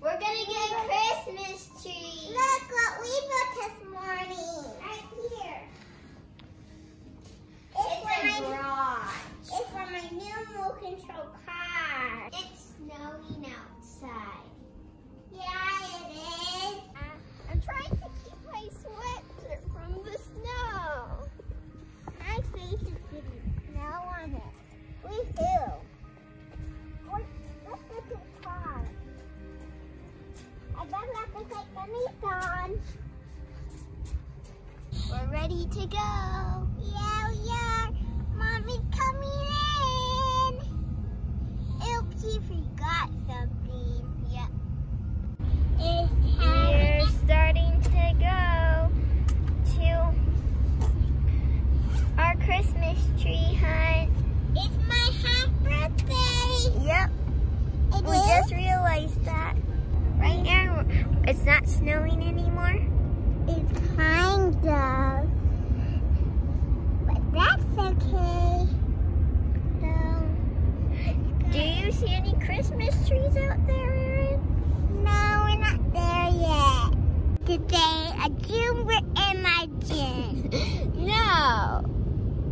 We're gonna get a Christmas tree. Look what we built this morning. Right here. It's, it's a garage. It's for my new remote control car. It's snowing We're ready to go. Yeah, we are. Mommy's coming in. Oops, she forgot something. Yep. We're starting to go to our Christmas tree hunt. It's my half birthday. Yep. It we is? just realized that. Right now, it's not snowing anymore. It's kind of. But that's okay. So, Do you see any Christmas trees out there, Erin? No, we're not there yet. Today, a jumper in my gym. no.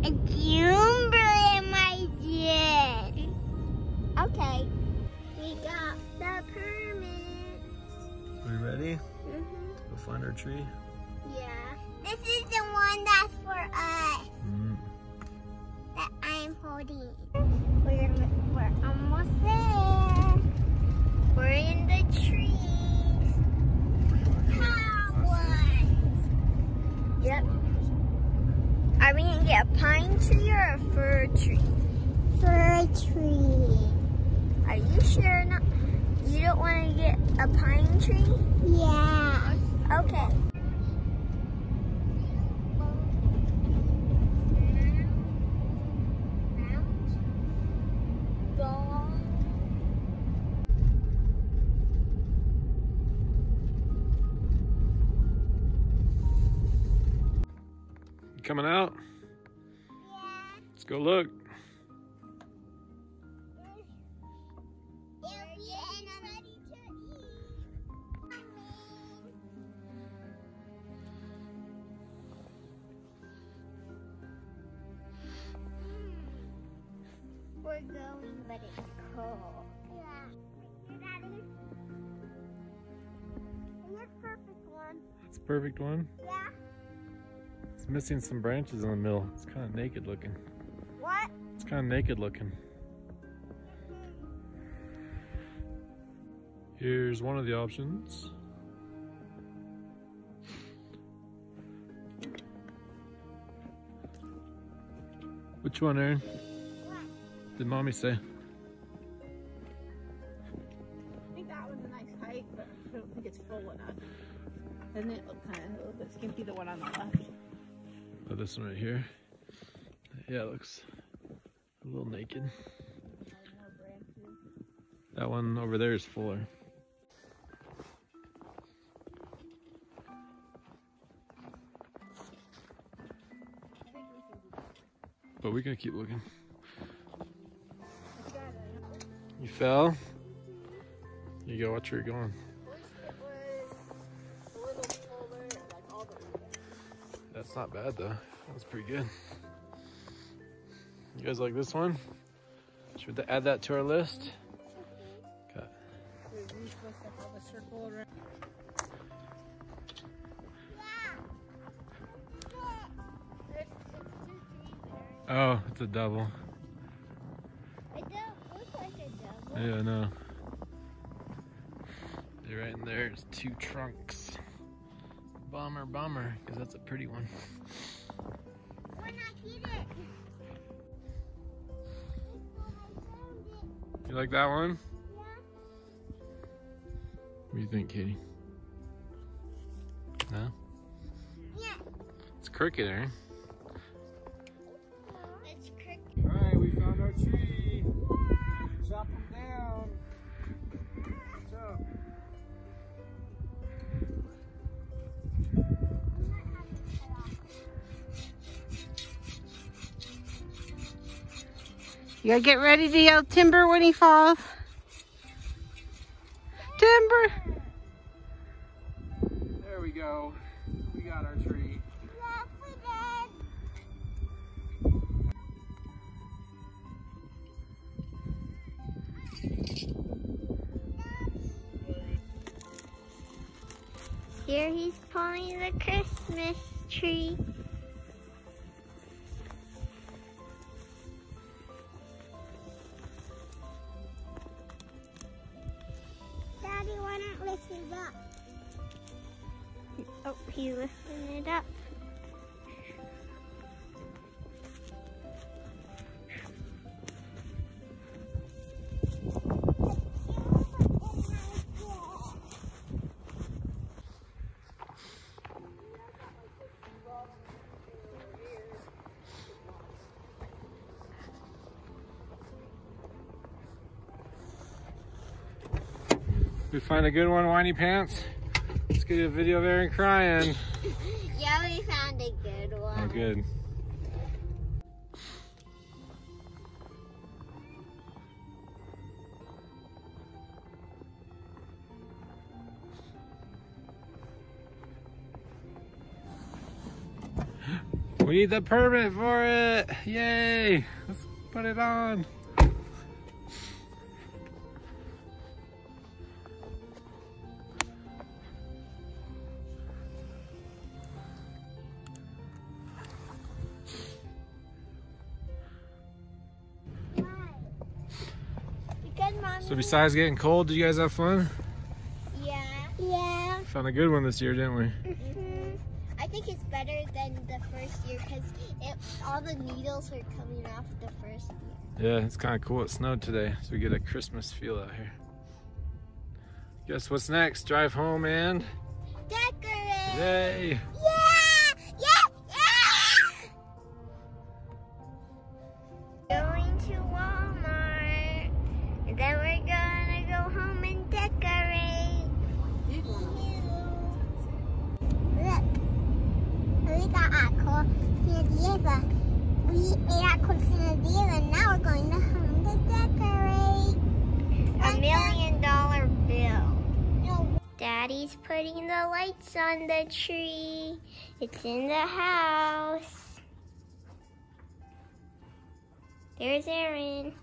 A jumper in my gym. Okay. We got the permit. Are we ready? Mm-hmm. Go find our tree. Yeah. This is the one that's for us Mm. that I'm holding. Almost there. We're in the trees. Ones. Yep. Are we gonna get a pine tree or a fir tree? Fir tree. Are you sure not? You don't want to get a pine tree? Yeah. Okay. Coming out? Let's go look. We're going, but it's cold. Yeah. You ready? Here's perfect one. It's a perfect one. It's missing some branches in the middle. It's kind of naked looking. What? It's kind of naked looking. Here's one of the options. Which one, Aaron? What? Did mommy say? I think that one's a nice height, but I don't think it's full enough. Doesn't it look kind of a little bit skimpy, the one on the left? This one right here. Yeah, it looks a little naked. That one over there is fuller. But we're gonna keep looking. You fell? You go, watch where you're going. Not bad though. That's pretty good. You guys like this one? Should we add that to our list? Okay. Oh, it's a double. It like a double. Yeah, no. Right in there. It's two trunks. Bummer, bummer, because that's a pretty one. When I get it. You like that one? Yeah. What do you think, Katie? No? Yeah. It's crooked, Aaron. You gotta get ready to yell timber when he falls. Timber! There we go. We got our tree. Look, we did. Here he's pulling the Christmas tree. Oh, he's lifting it up. We find a good one, Whiny Pants. Let's get a video of Aaron crying. Yeah, we found a good one. Oh, good. We need the permit for it. Yay. Let's put it on. So besides getting cold, did you guys have fun? yeah. Yeah. Found a good one this year, didn't we? hmm I think it's better than the first year because all the needles were coming off the first year. Yeah, it's kind of cool. It snowed today, so we get a Christmas feel out here. Guess what's next? Drive home and Decorate. yay! Sandieva. We ate our Sandieva and now we're going to home to decorate. A million dollar bill. Daddy's putting the lights on the tree. It's in the house. There's Aaron.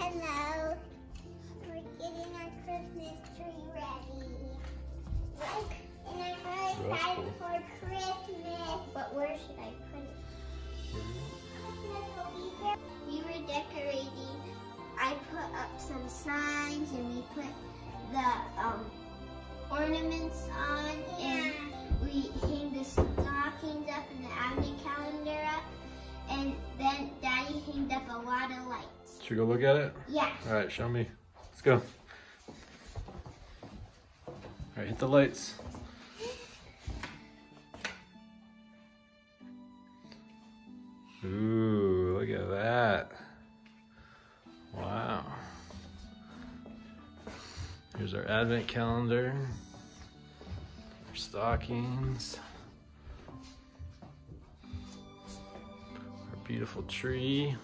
Hello. We're getting our Christmas tree ready. Look, and I'm really excited cool. for Christmas. But where should I put it? Christmas will be here. We were decorating. I put up some signs and we put the um, ornaments on and we hang the stockings up and the advent calendar. And then Daddy hanged up a lot of lights. Should we go look at it? Yeah. All right, show me. Let's go. All right, hit the lights. Ooh, look at that. Wow. Here's our advent calendar. Our stockings. Beautiful tree.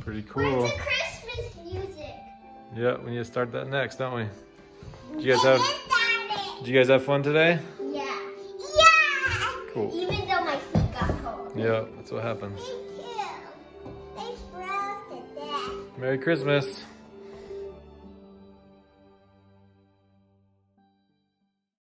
Pretty cool. Where's the Christmas music? Yeah, we need to start that next, don't we? Did you guys have. Did you guys have fun today? Yeah. Yeah. Cool. Even though my feet got cold. Yeah, that's what happens. Me too. They froze to death. Merry Christmas.